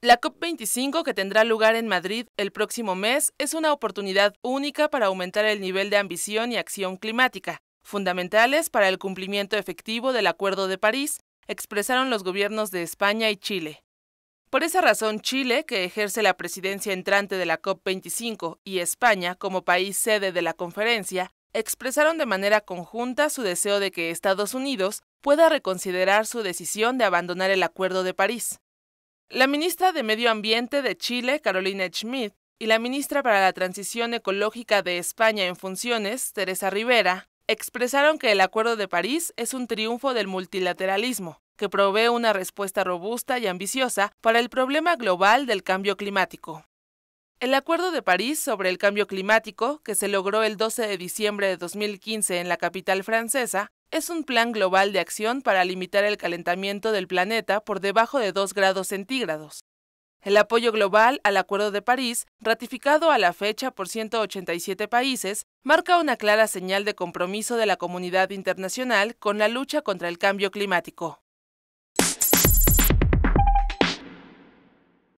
La COP25 que tendrá lugar en Madrid el próximo mes es una oportunidad única para aumentar el nivel de ambición y acción climática, fundamentales para el cumplimiento efectivo del Acuerdo de París, expresaron los gobiernos de España y Chile. Por esa razón, Chile, que ejerce la presidencia entrante de la COP25, y España, como país sede de la conferencia, expresaron de manera conjunta su deseo de que Estados Unidos pueda reconsiderar su decisión de abandonar el Acuerdo de París. La ministra de Medio Ambiente de Chile, Carolina Schmidt, y la ministra para la Transición Ecológica de España en funciones, Teresa Rivera, expresaron que el Acuerdo de París es un triunfo del multilateralismo, que provee una respuesta robusta y ambiciosa para el problema global del cambio climático. El Acuerdo de París sobre el Cambio Climático, que se logró el 12 de diciembre de 2015 en la capital francesa, es un plan global de acción para limitar el calentamiento del planeta por debajo de 2 grados centígrados. El apoyo global al Acuerdo de París, ratificado a la fecha por 187 países, marca una clara señal de compromiso de la comunidad internacional con la lucha contra el cambio climático.